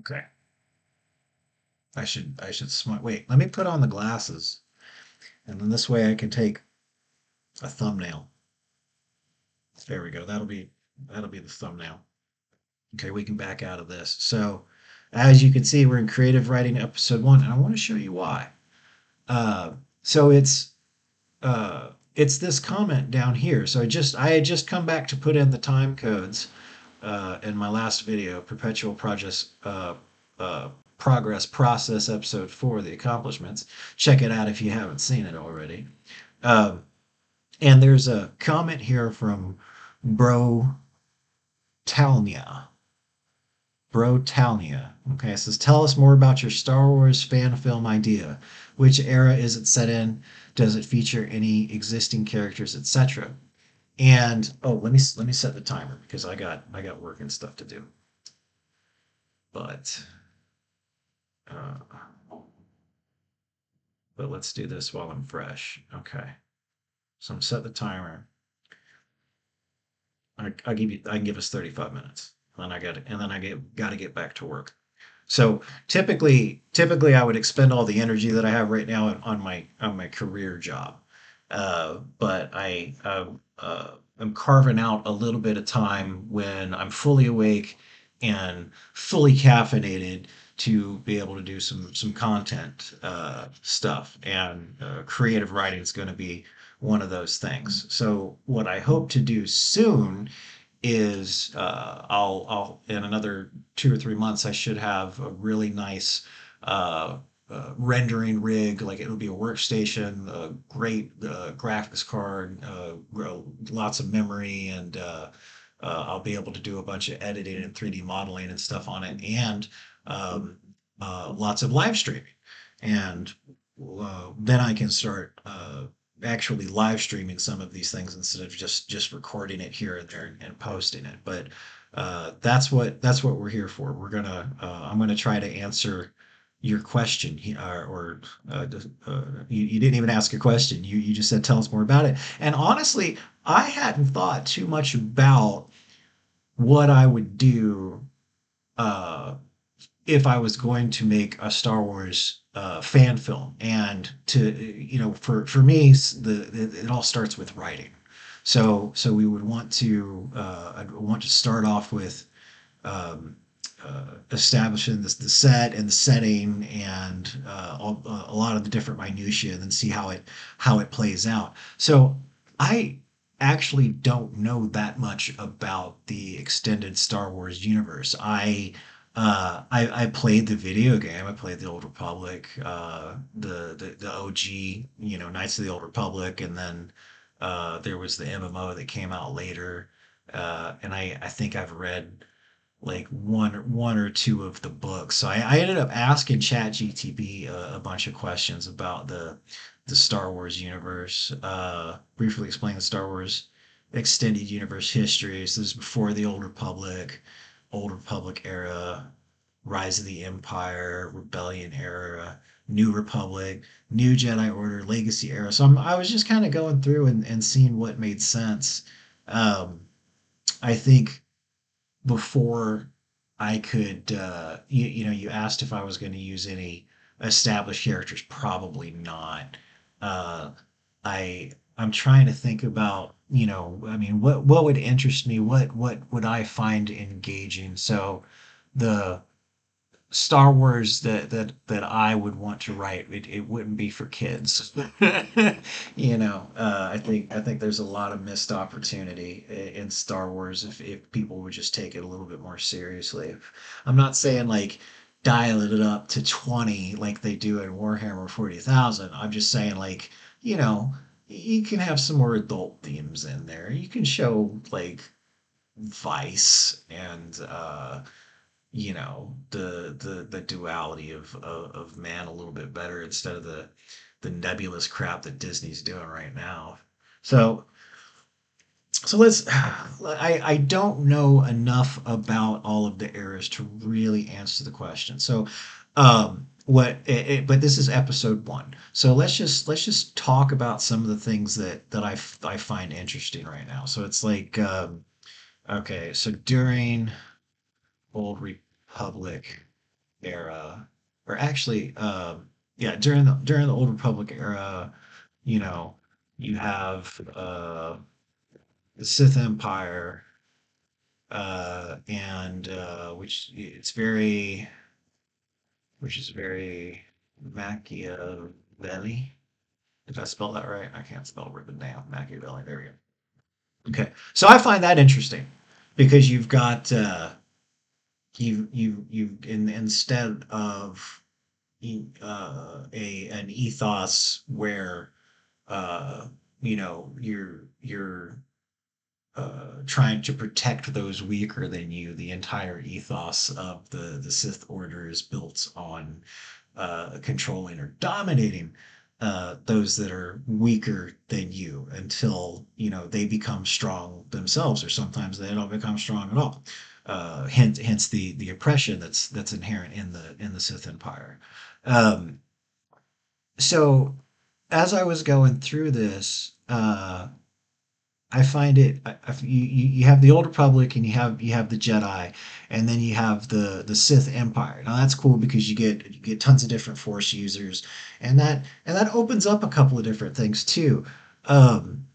Okay. I should I should smart wait, let me put on the glasses. And then this way I can take a thumbnail. There we go. That'll be that'll be the thumbnail. Okay, we can back out of this. So as you can see, we're in creative writing episode one, and I want to show you why. Uh, so it's uh, it's this comment down here. So I just I had just come back to put in the time codes uh, in my last video, perpetual progress uh, uh, progress process episode four, the accomplishments. Check it out if you haven't seen it already. Um, and there's a comment here from Bro Talnia. Bro Talnia. Okay, it says, tell us more about your Star Wars fan film idea. Which era is it set in? Does it feature any existing characters, etc.? And oh, let me let me set the timer because I got I got work and stuff to do. But uh, but let's do this while I'm fresh. Okay. So I'm set the timer. I, I'll give you I can give us 35 minutes. And then I got and then I get got to get back to work. So typically, typically I would expend all the energy that I have right now on my on my career job. Uh, but I uh, uh, am carving out a little bit of time when I'm fully awake and fully caffeinated to be able to do some some content uh, stuff. And uh, creative writing is going to be one of those things. So what I hope to do soon is uh, I'll I'll in another two or three months I should have a really nice uh, uh, rendering rig. Like it'll be a workstation, a great uh, graphics card, uh, lots of memory, and uh, I'll be able to do a bunch of editing and 3D modeling and stuff on it, and um, lots of live streaming. And then I can start actually live streaming some of these things instead of just just recording it here and there and, and posting it. But uh, that's what that's what we're here for. We're gonna uh, I'm gonna try to answer your question uh, or uh, uh, you, you didn't even ask a question. You you just said tell us more about it. And honestly, I hadn't thought too much about what I would do uh, if I was going to make a Star Wars uh, fan film, and to you know, for for me, the it, all starts with writing. So so we would want to uh, I'd want to start off with um, establishing this the set and the setting and uh, all, uh, a lot of the different minutiae, and then see how it how it plays out. So I actually don't know that much about the extended Star Wars universe. I uh, I, I played the video game. I played the Old Republic, uh, the, the the OG, you know, Knights of the Old Republic, and then uh, there was the MMO that came out later. Uh, and I, I think I've read like one one or two of the books. So I, I ended up asking ChatGTP a, a bunch of questions about the the Star Wars universe. Uh, briefly explain the Star Wars extended universe history. So this is before the Old Republic. Old Republic era, Rise of the Empire, Rebellion era, New Republic, New Jedi Order, Legacy era. So I'm, i was just kind of going through and, and seeing what made sense. Um, I think before I could, uh, you, you know, you asked if I was going to use any established characters. Probably not. Uh, I I'm trying to think about you know, I mean, what what would interest me? What what would I find engaging? So, the Star Wars that that that I would want to write, it, it wouldn't be for kids. you know, uh, I think I think there's a lot of missed opportunity in Star Wars if if people would just take it a little bit more seriously. I'm not saying like dial it up to 20 like they do in Warhammer 40,000. I'm just saying like, you know, you can have some more adult themes in there. You can show like vice and uh you know the the the duality of, of of man a little bit better instead of the the nebulous crap that Disney's doing right now. So so let's I I don't know enough about all of the eras to really answer the question. So um what it, it, but this is episode one so let's just let's just talk about some of the things that that i, I find interesting right now so it's like um, okay so during old republic era, or actually, um, yeah, during the during the Old Republic era, you know, you have uh, the Sith Empire, uh, and uh, which it's very, which is very Machiavelli. Did I spell that right? I can't spell ribbon now. Machiavelli. There we go. Okay, so I find that interesting because you've got uh, you you you in, instead of uh, a an ethos where uh, you know you're you're uh, trying to protect those weaker than you. The entire ethos of the the Sith Order is built on uh, controlling or dominating uh, those that are weaker than you until you know they become strong themselves, or sometimes they don't become strong at all. Uh, hence, hence the the oppression that's that's inherent in the in the Sith Empire. Um, so as I was going through this, uh, I find it. I, you you have the Old Republic and you have you have the Jedi, and then you have the the Sith Empire. Now that's cool because you get you get tons of different Force users, and that and that opens up a couple of different things too. Um,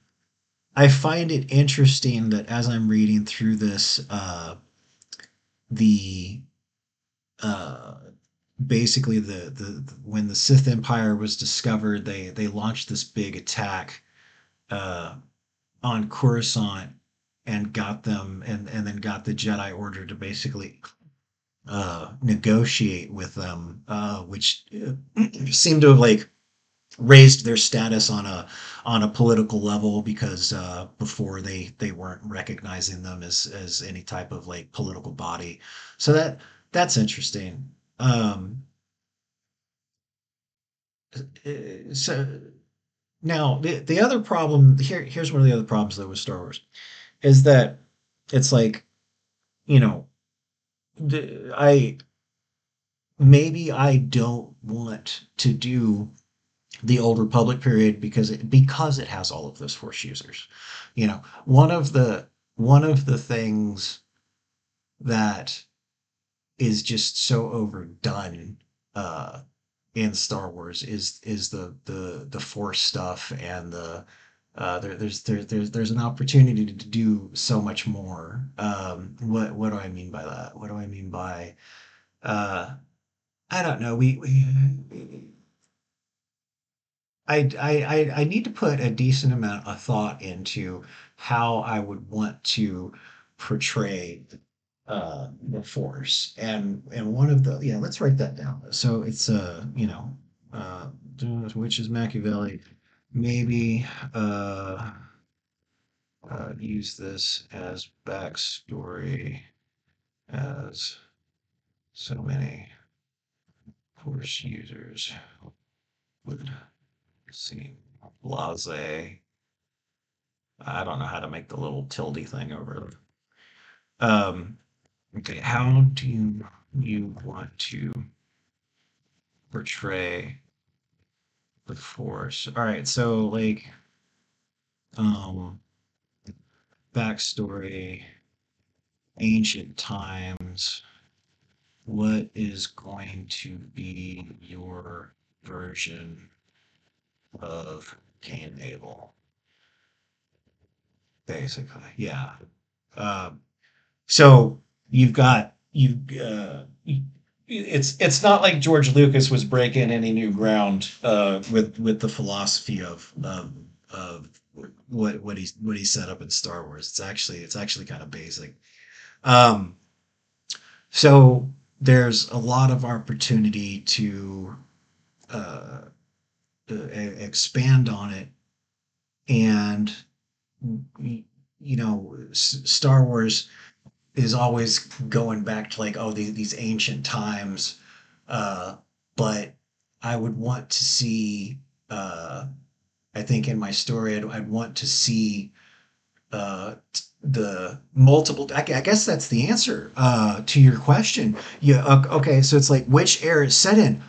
I find it interesting that as I'm reading through this, uh, the uh, basically the, the the when the Sith Empire was discovered, they they launched this big attack. Uh, on Coruscant and got them and and then got the Jedi Order to basically uh, negotiate with them, uh, which uh, seemed to have like raised their status on a on a political level because uh, before they they weren't recognizing them as as any type of like political body. So that that's interesting. Um, uh, so now the the other problem here here's one of the other problems though with Star Wars is that it's like you know I maybe I don't want to do the old Republic period because it because it has all of those Force users. You know, one of the one of the things that is just so overdone uh, in Star Wars is is the the the Force stuff and the uh, there, there's there, there's there's an opportunity to do so much more. Um, what what do I mean by that? What do I mean by uh, I don't know. We, we I, I I need to put a decent amount of thought into how I would want to portray uh, the Force, and and one of the yeah, let's write that down. So it's uh you know uh which is Machiavelli. Maybe uh, uh use this as backstory as so many Force users would seem blase. I don't know how to make the little tilde thing over. Um, okay, how do you, you want to portray the force? All right, so like, um, backstory, ancient times. What is going to be your version of Cain and Abel? Basically, yeah. Um, so you've got you uh, it's it's not like George Lucas was breaking any new ground uh, with with the philosophy of of, of what what he what he set up in Star Wars. It's actually it's actually kind of basic. Um, so there's a lot of opportunity to uh, uh, expand on it, and you know, Star Wars is always going back to like oh these, these ancient times uh but i would want to see uh i think in my story i'd, I'd want to see uh the multiple I, I guess that's the answer uh to your question. Yeah ok- okay so it's like which era is set in?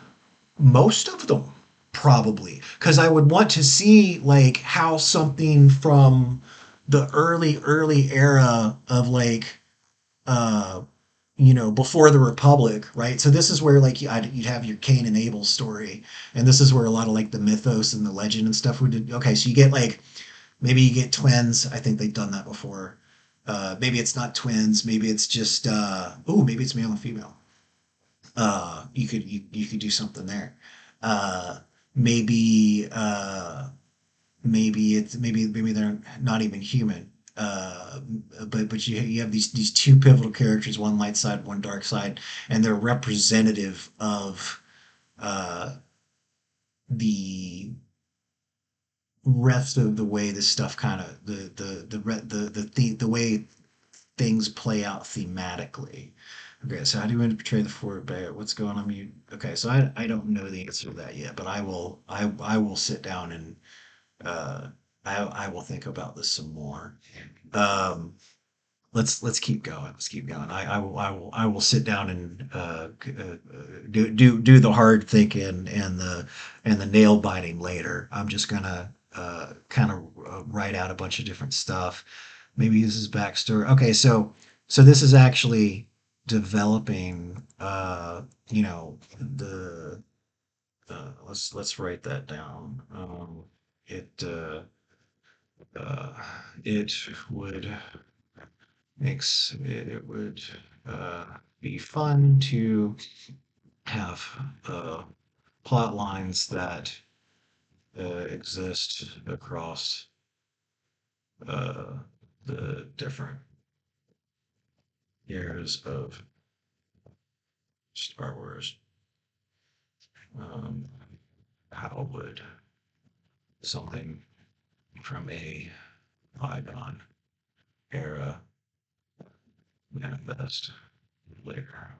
Most of them probably because i would want to see like how something from the early early era of like uh you know, before the Republic, right? So this is where like you- you'd have your Cain and Abel story, and this is where a lot of like the mythos and the legend and stuff would. Okay, so you get like maybe you get twins. I think they've done that before. Uh, maybe it's not twins. Maybe it's just uh, oh, maybe it's male and female. Uh, you could you, you could do something there. Uh, maybe uh, maybe it's maybe maybe they're not even human. Uh, but but you you have these these two pivotal characters, one light side, one dark side, and they're representative of uh, the rest of the way this stuff kind of the the the the the the, the way things play out thematically. Okay, so how do you want to portray the Fort Bear? What's going on? You okay? So I I don't know the answer to that yet, but I will I I will sit down and uh I I will think about this some more. Um, let's let's keep going. Let's keep going. I, I will I will I will sit down and uh, uh, do do do the hard thinking and the and the nail biting later. I'm just gonna uh, kind of uh, write out a bunch of different stuff. Maybe use his backstory. Okay, so so this is actually developing. Uh, you know the uh, let's let's write that down. Um, it uh, uh, it would makes it, would uh, be fun to have uh, plot lines that uh, exist across uh, the different eras of Star Wars. Um, how would something from a bygone era manifest later?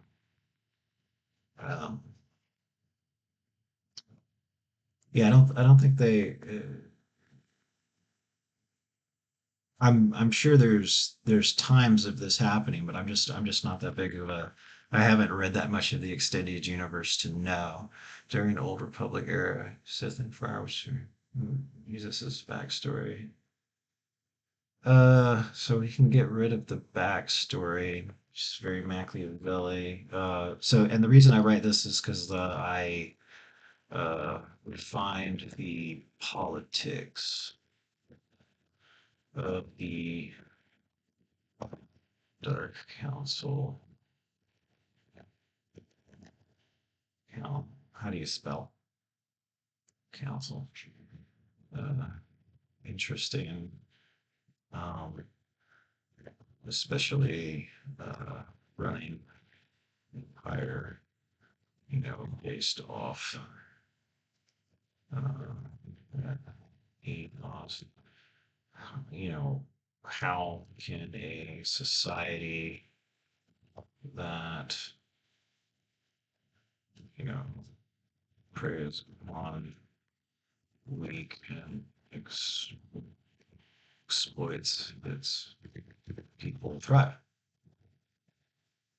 Um, yeah, I don't. I don't think they. Uh, I'm. I'm sure there's. There's times of this happening, but I'm just. I'm just not that big of a. I haven't read that much of the extended universe to know. During the Old Republic era, Sith Empire was uses his backstory. Uh, so we can get rid of the backstory, which is very Machiavelli. Uh, so, and the reason I write this is because uh, I uh, refined the politics of the Dark Council. Count. How do you spell council? Uh, interesting. Um, especially uh, running Empire, you know, based off uh, he lost, you know, how can a society that, you know, preys on weak and ex- exploits its people thrive?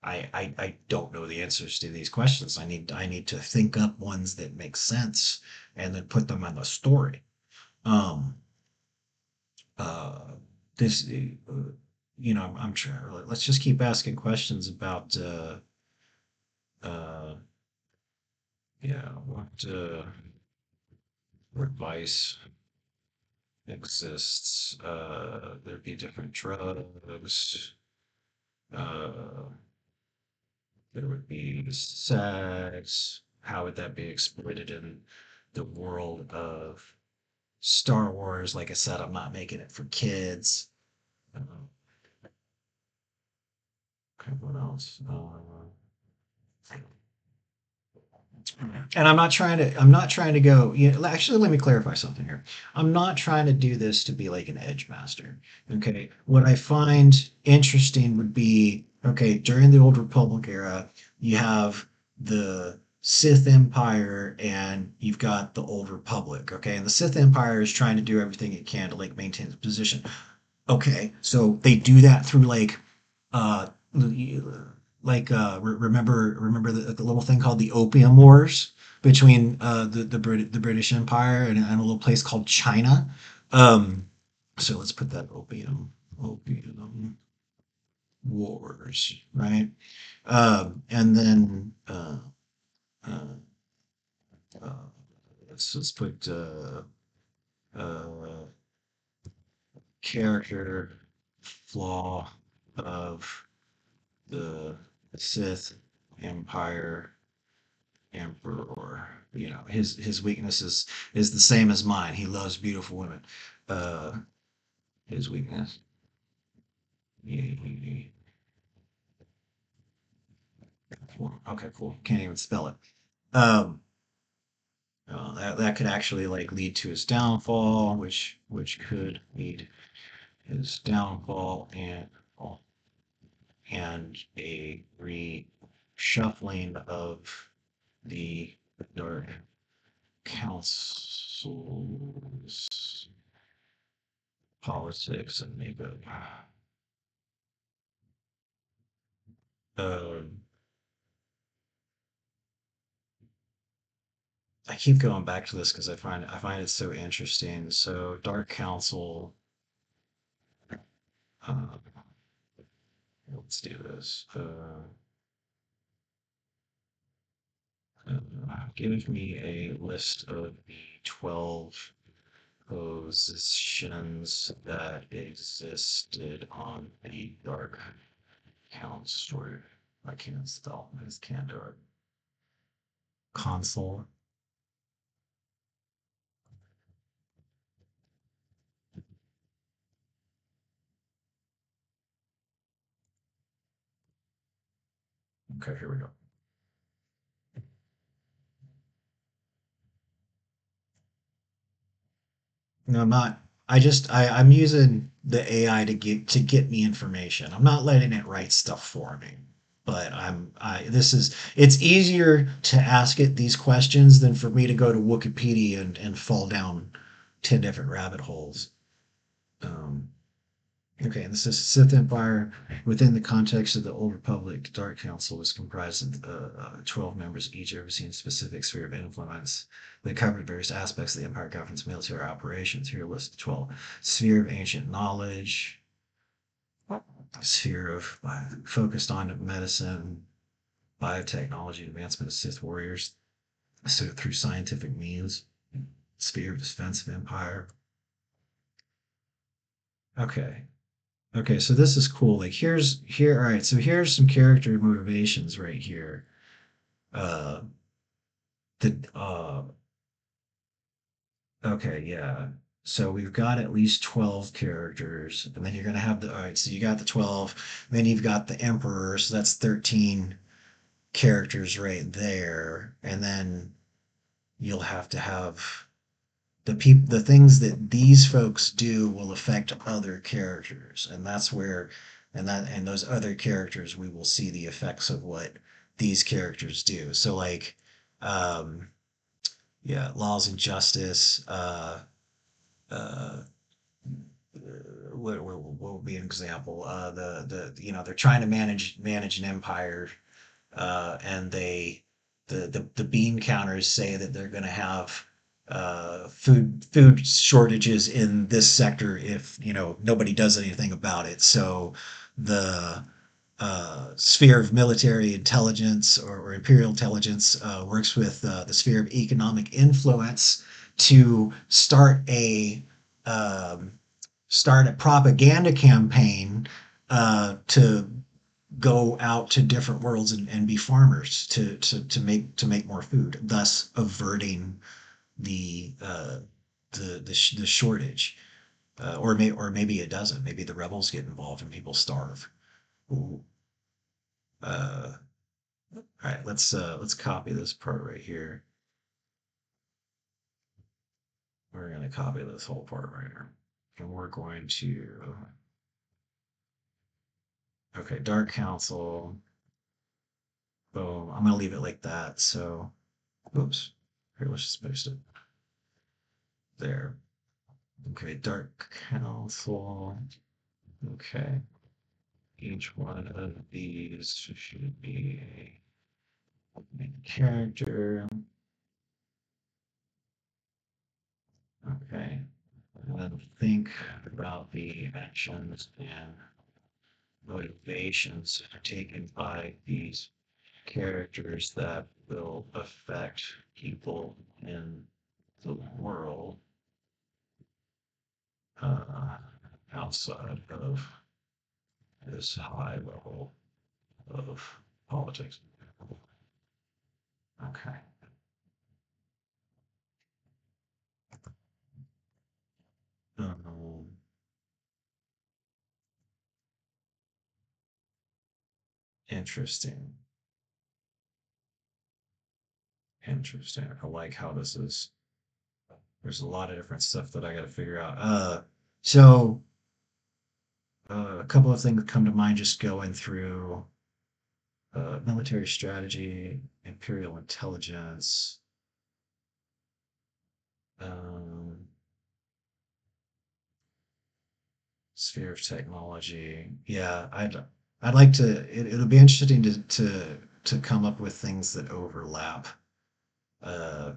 I, I I don't know the answers to these questions. I need I need to think up ones that make sense and then put them on the story. Um, this, uh, you know, I'm, I'm sure. Let's just keep asking questions about, uh, uh, yeah, what, uh, what vice exists? Uh, there'd be different drugs. Uh, there would be sex. How would that be exploited in the world of Star Wars? Like I said, I'm not making it for kids. Uh, okay, what else? Uh, and I'm not trying to. I'm not trying to go. You know, actually, let me clarify something here. I'm not trying to do this to be like an edge master. Okay, what I find interesting would be okay during the Old Republic era, you have the Sith Empire and you've got the Old Republic. Okay, and the Sith Empire is trying to do everything it can to like maintain its position. Okay, so they do that through like uh like uh re- remember remember the, the little thing called the Opium Wars between uh the the, Brit- the British Empire and, and a little place called China. Um so let's put that opium opium wars, right? Um, and then uh, uh, uh, let's put uh, character flaw of the Sith Empire Emperor. You know, his his weakness is is the same as mine. He loves beautiful women. Uh, his weakness. Okay, cool. Can't even spell it. Um, uh, that that could actually like lead to his downfall, which which could lead his downfall and and a reshuffling of the Dark Council's politics and maybe Um, I keep going back to this because I find I find it so interesting. So Dark Council. Uh, let's do this. Uh, uh, give me a list of the twelve positions that existed on the Dark Council. I can't spell. I just can't do it. Console. Okay, here we go. No, I'm not. I just I, I'm using the AI to get to get me information. I'm not letting it write stuff for me. But I'm I this is it's easier to ask it these questions than for me to go to Wikipedia and, and fall down 10 different rabbit holes. Um, Okay, and this is Sith Empire within the context of the Old Republic. Dark Council was comprised of uh, uh, 12 members, each overseeing a specific sphere of influence that covered various aspects of the Empire government's military operations. Here listed 12 sphere of ancient knowledge, sphere of uh, focused on medicine, biotechnology, advancement of Sith warriors so through scientific means, sphere of defense of empire. Okay, Okay, so this is cool. Like here's here, all right, so here's some character motivations right here. Uh the uh okay, yeah. So we've got at least 12 characters, and then you're gonna have the all right, so you got the 12, then you've got the Emperor, so that's 13 characters right there, and then you'll have to have the peop- the things that these folks do will affect other characters and that's where and that and those other characters we will see the effects of what these characters do. So like um yeah laws and justice uh uh what, what, what would be an example? Uh the the you know they're trying to manage manage an empire uh and they the the, the bean counters say that they're going to have uh, food food shortages in this sector if you know nobody does anything about it. So the uh, sphere of military intelligence or, or imperial intelligence uh, works with uh, the sphere of economic influence to start a um, start a propaganda campaign uh, to go out to different worlds and, and be farmers to, to to make to make more food, thus averting the uh, the the, sh- the shortage, uh, or may or maybe it doesn't. Maybe the rebels get involved and people starve. Ooh. Uh, all right, let's uh, let's copy this part right here. We're gonna copy this whole part right here, and we're going to. Okay, Dark Council. Boom. I'm gonna leave it like that. So, oops. Here, let's just paste it there. Okay, Dark Council. Okay. Each one of these should be a main character. Okay. And then think about the actions and motivations taken by these characters that will affect people in the world uh, outside of this high level of politics. Okay. Um, interesting. Interesting. I like how this is. There's a lot of different stuff that I got to figure out. Uh, so uh, a couple of things come to mind just going through uh, military strategy, imperial intelligence, um, sphere of technology. Yeah, I'd I'd like to. It, it'll be interesting to to to come up with things that overlap. Uh,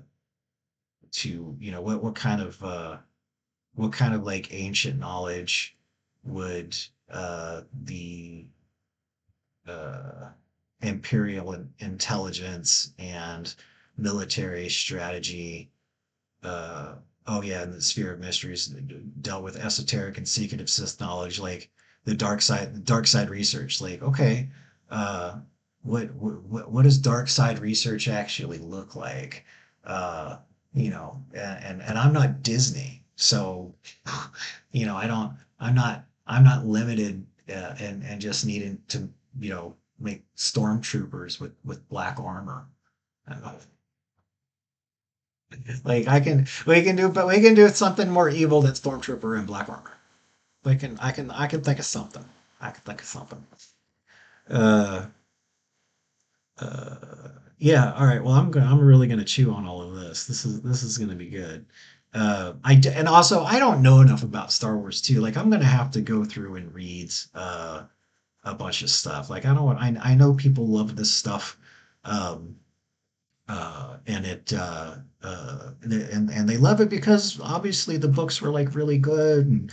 to you know what what kind of uh, what kind of like ancient knowledge would uh, the uh, imperial in- intelligence and military strategy. Uh, oh yeah, and the sphere of mysteries dealt with esoteric and secretive Sith knowledge, like the dark side, dark side research. Like, okay, uh, what what what does dark side research actually look like? Uh, you know, and, and I'm not Disney, so you know, I don't, I'm not, I'm not limited uh, and and just needing to, you know, make stormtroopers with with black armor. Like I can, we can do, but we can do something more evil than stormtrooper and black armor. We can, I can, I can think of something. I can think of something. Uh, uh, yeah. All right. Well, I'm gonna, I'm really gonna chew on all of this. This is, this is gonna be good. Uh, I d- and also I don't know enough about Star Wars too. Like I'm gonna have to go through and read uh a bunch of stuff. Like I don't want, I I know people love this stuff. Um, uh, and it uh, uh, and and they love it because obviously the books were like really good and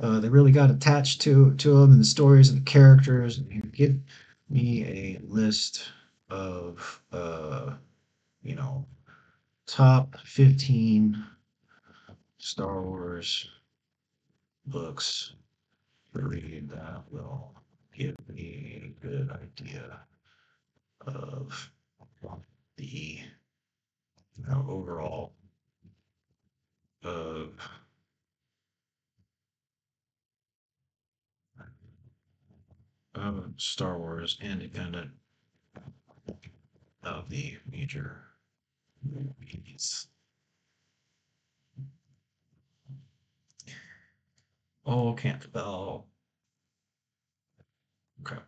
uh, they really got attached to to them and the stories and the characters. And give me a list of uh, you know top fifteen Star Wars books to read that will give me a good idea of the you know, overall of of Star Wars independent of the major movies. Oh, can't spell. Okay.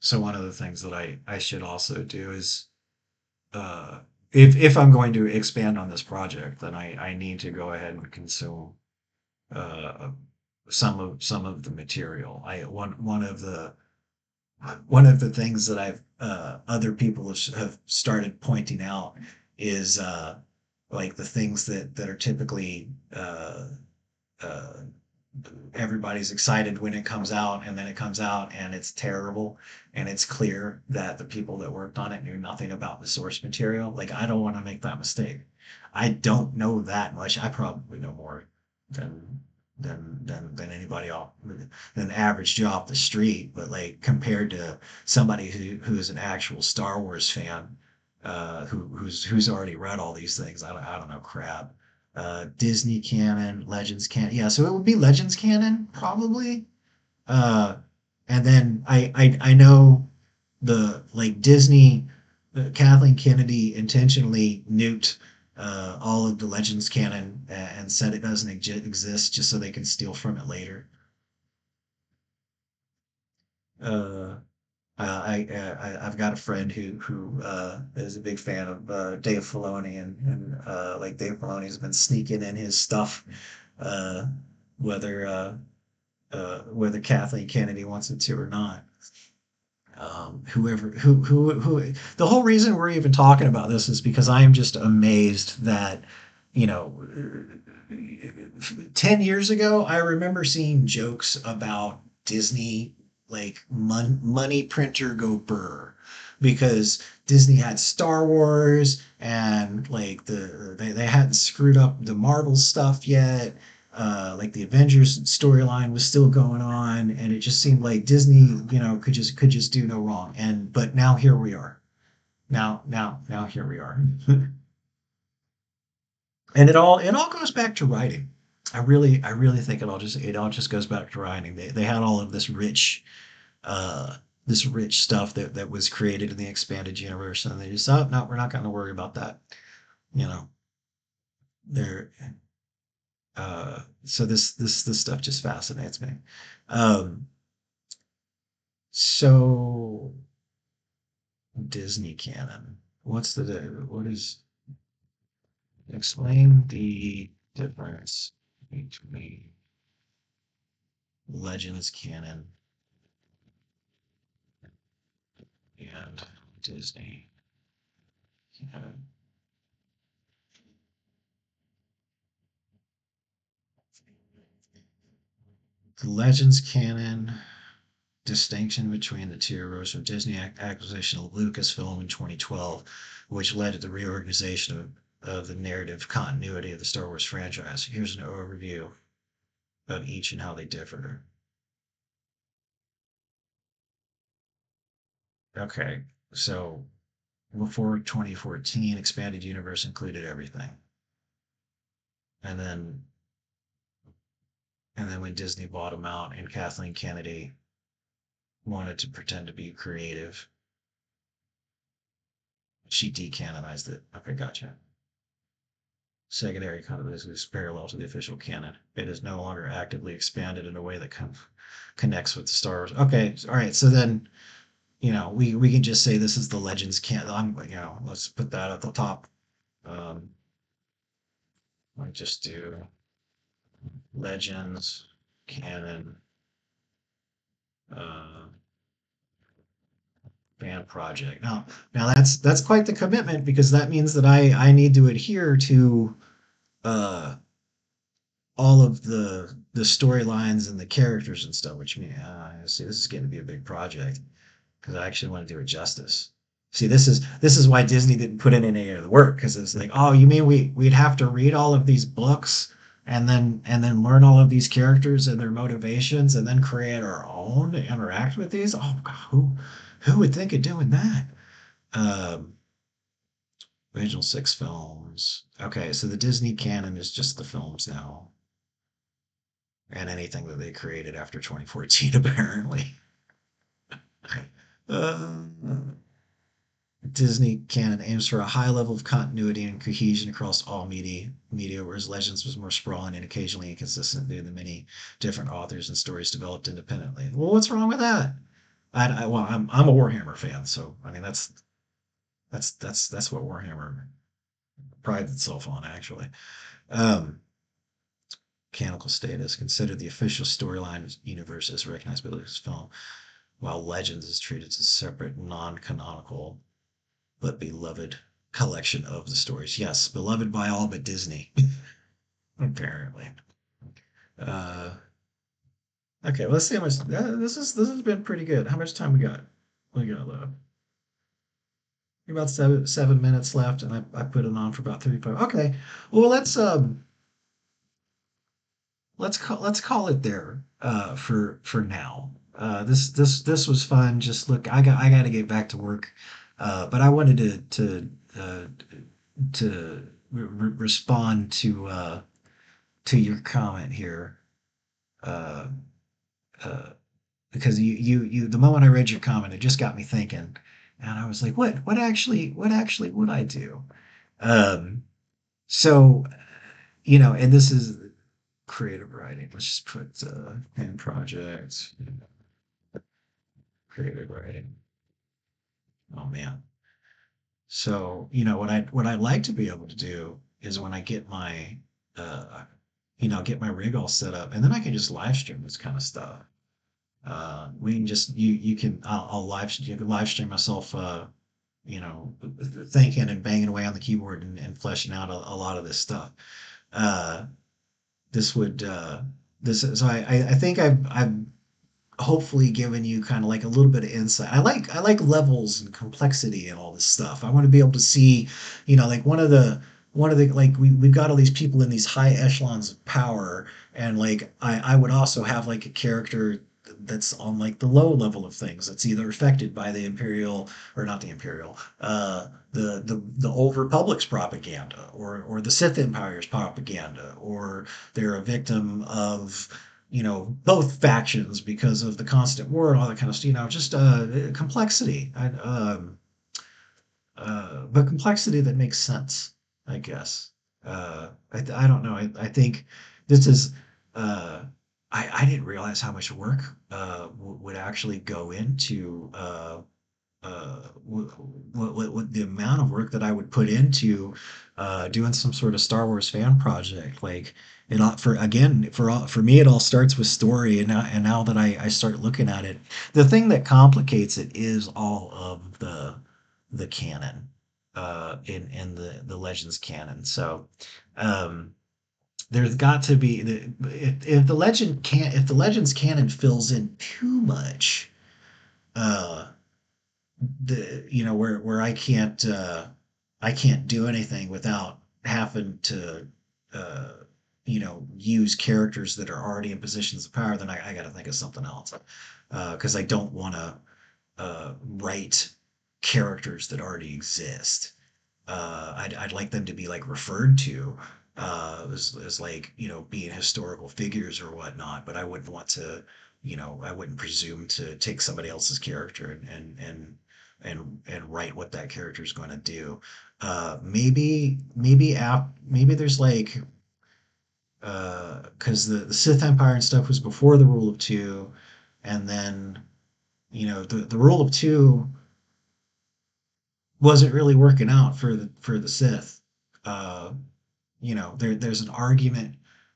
So one of the things that I I should also do is uh if if I'm going to expand on this project, then I I need to go ahead and consume uh some of some of the material. I one one of the one of the things that I've uh, other people have, started pointing out is uh, like the things that that are typically uh, uh, everybody's excited when it comes out, and then it comes out and it's terrible, and it's clear that the people that worked on it knew nothing about the source material. Like I don't want to make that mistake. I don't know that much. I probably know more than than than than anybody off than average Joe off the street. But like compared to somebody who who's an actual Star Wars fan, uh, who who's who's already read all these things, I don't I don't know crap. Uh, Disney canon, Legends canon, yeah. So it would be Legends canon probably. Uh, and then I I I know the like Disney, uh, Kathleen Kennedy intentionally nuked uh, all of the Legends canon and said it doesn't exi- exist just so they can steal from it later. Uh, uh, I, uh, I I've got a friend who who uh, is a big fan of uh, Dave Filoni and and uh, like Dave Filoni's been sneaking in his stuff, uh, whether uh, uh, whether Kathleen Kennedy wants it to or not. Um, whoever who who who the whole reason we're even talking about this is because I am just amazed that you know 10 years ago, I remember seeing jokes about Disney, like mon- money printer go burr, because Disney had Star Wars and like the they, they hadn't screwed up the Marvel stuff yet. Uh, like the Avengers storyline was still going on, and it just seemed like Disney, you know, could just could just do no wrong. And but now here we are. Now now now here we are. and it all it all goes back to writing. I really I really think it all just it all just goes back to writing. They they had all of this rich uh this rich stuff that that was created in the expanded universe and they just oh no we're not going to worry about that. You know. They're uh so this this this stuff just fascinates me. Um so Disney canon. What's the what is explain the difference between Legends canon and Disney canon. The Legends canon distinction between the two arose from Disney acquisition of Lucasfilm in 2012, which led to the reorganization of, of the narrative continuity of the Star Wars franchise. Here's an overview of each and how they differ. Okay, so before 2014, Expanded Universe included everything. And then and then when Disney bought them out and Kathleen Kennedy wanted to pretend to be creative, she decanonized it. Okay, gotcha. Secondary continuity is parallel to the official canon. It is no longer actively expanded in a way that of connects with the Star Wars. Okay, all right. So then, you know, we we can just say this is the Legends canon. I'm, you know, let's put that at the top. Um, I just do Legends canon uh, fan project. Now, now that's that's quite the commitment because that means that I I need to adhere to uh, all of the the storylines and the characters and stuff. Which means uh, see, this is going to be a big project because I actually want to do it justice. See, this is this is why Disney didn't put in any of the work because it's like, oh, you mean we we'd have to read all of these books and then and then learn all of these characters and their motivations and then create our own to interact with these? Oh god who who would think of doing that? Um original six films. Okay so the disney canon is just the films now. And anything that they created after 2014 apparently. Uh, Disney canon aims for a high level of continuity and cohesion across all media, media, whereas Legends was more sprawling and occasionally inconsistent due to the many different authors and stories developed independently. Well, what's wrong with that? I, I well, I'm I'm a Warhammer fan, so I mean that's that's that's that's what Warhammer prides itself on, actually. Um, canonical status considered the official storyline universe as recognized by Lucasfilm, while Legends is treated as a separate, non-canonical but beloved collection of the stories. Yes, beloved by all but Disney, apparently. Uh, okay, let's see how much. Uh, this is this has been pretty good. How much time we got? We got uh, about seven seven minutes left, and I, I put it on for about thirty five. Okay, well let's um let's call let's call it there uh, for for now. Uh, this this this was fun. Just look, I got I got to get back to work. Uh, but I wanted to to uh, to re- respond to uh, to your comment here, uh, uh, because you you you the moment I read your comment, it just got me thinking, and I was like, what what actually what actually would I do? Um, so you know, and this is creative writing. Let's just put uh, in project creative writing. Oh man. So, you know, what I what I'd like to be able to do is when I get my uh you know, get my rig all set up and then I can just live stream this kind of stuff. Uh we can just you you can I'll, I'll live you can live stream myself uh you know thinking and banging away on the keyboard and, and fleshing out a, a lot of this stuff. Uh this would uh, this so I I I think I've I've hopefully given you kind of like a little bit of insight. I like I like levels and complexity and all this stuff. I want to be able to see, you know, like one of the one of the like we we've got all these people in these high echelons of power and like I I would also have like a character that's on like the low level of things that's either affected by the imperial or not the imperial uh the the the old republic's propaganda or or the sith empire's propaganda or they're a victim of you know both factions because of the constant war and all that kind of stuff you know just uh complexity. Um uh but complexity that makes sense i guess. Uh i, I don't know. I, I think this is uh I, I didn't realize how much work uh, w- would actually go into uh, uh, what, what, what the amount of work that I would put into uh, doing some sort of Star Wars fan project. Like it all for again for all, for me, it all starts with story, and now, and now that I, I start looking at it, the thing that complicates it is all of the the canon uh, in in the the Legends canon. So. Um, there's got to be the if, if the legend can't if the legends canon fills in too much uh the you know where where I can't uh I can't do anything without having to uh you know use characters that are already in positions of power then I, I got to think of something else. Uh because I don't want to uh write characters that already exist. Uh, I'd, I'd like them to be like referred to uh, as, as like you know being historical figures or whatnot, but I wouldn't want to, you know, I wouldn't presume to take somebody else's character and and and and, and write what that character is going to do. Uh, maybe maybe app maybe there's like because the the Sith Empire and stuff was before the Rule of Two, and then you know the the Rule of Two wasn't really working out for the for the Sith. Uh, you know, there there's an argument,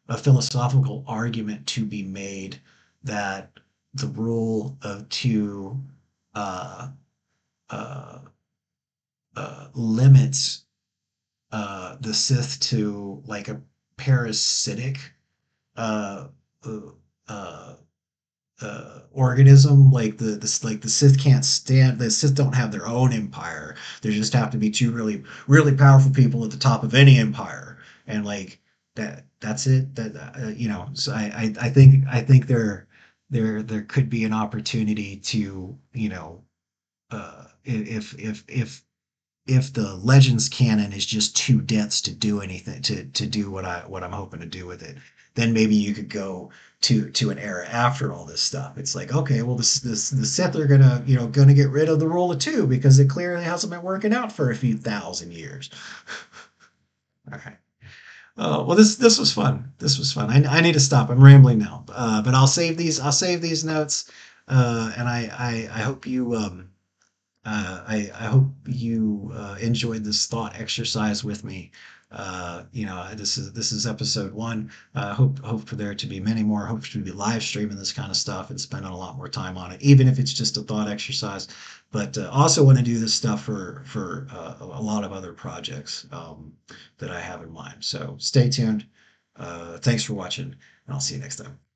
a philosophical argument to be made that the rule of two uh, uh, uh, limits uh, the Sith to like a parasitic uh, uh, organism. Like the this like the Sith can't stand the Sith don't have their own empire. There just have to be two really really powerful people at the top of any empire, and like that that's it. That you know. So I, I I think I think there there there could be an opportunity to you know uh, if if if if the legends canon is just too dense to do anything to to do what I what I'm hoping to do with it, then maybe you could go to to an era after all this stuff. It's like okay, well this this the Sith are gonna you know gonna get rid of the rule of two because it clearly hasn't been working out for a few thousand years. all right. Oh, well, this this was fun. This was fun. I, I need to stop. I'm rambling now, uh, but I'll save these. I'll save these notes, uh, and I, I I hope you um, uh, I, I hope you uh, enjoyed this thought exercise with me. Uh, you know, this is this is episode one. Uh, hope hope for there to be many more. Hope to be live streaming this kind of stuff and spending a lot more time on it, even if it's just a thought exercise. But uh, also want to do this stuff for for uh, a lot of other projects um, that I have in mind. So stay tuned. Uh, thanks for watching, and I'll see you next time.